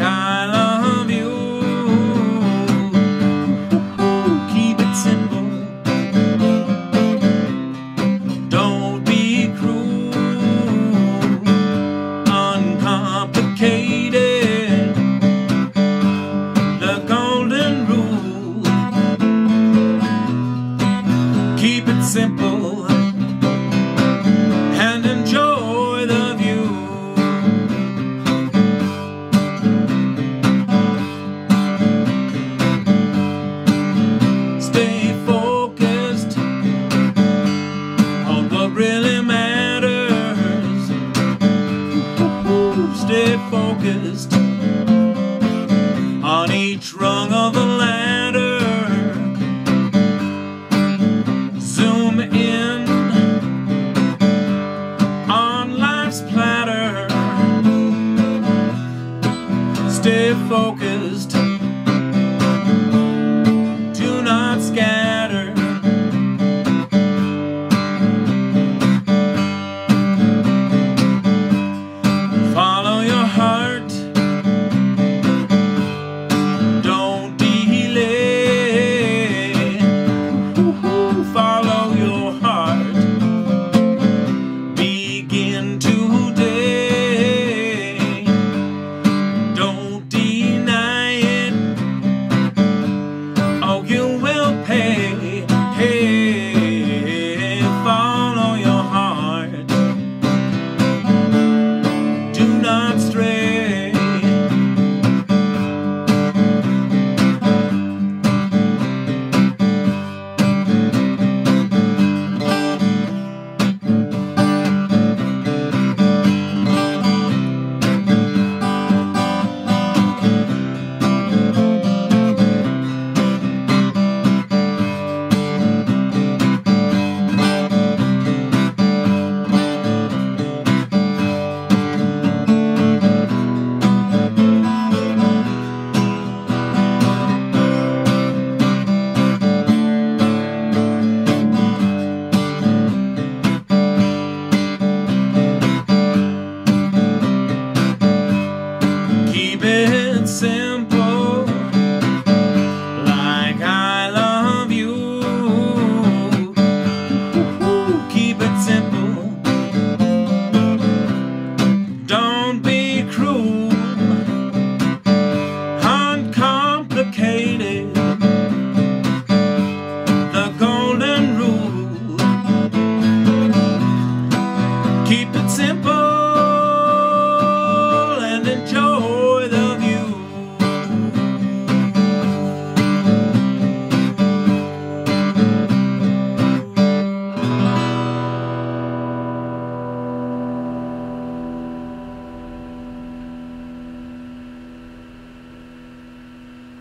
I love you. Keep it simple. Don't be cruel. Uncomplicated. The golden rule. Keep it simple. each rung of the ladder. Zoom in on life's platter. Stay focused.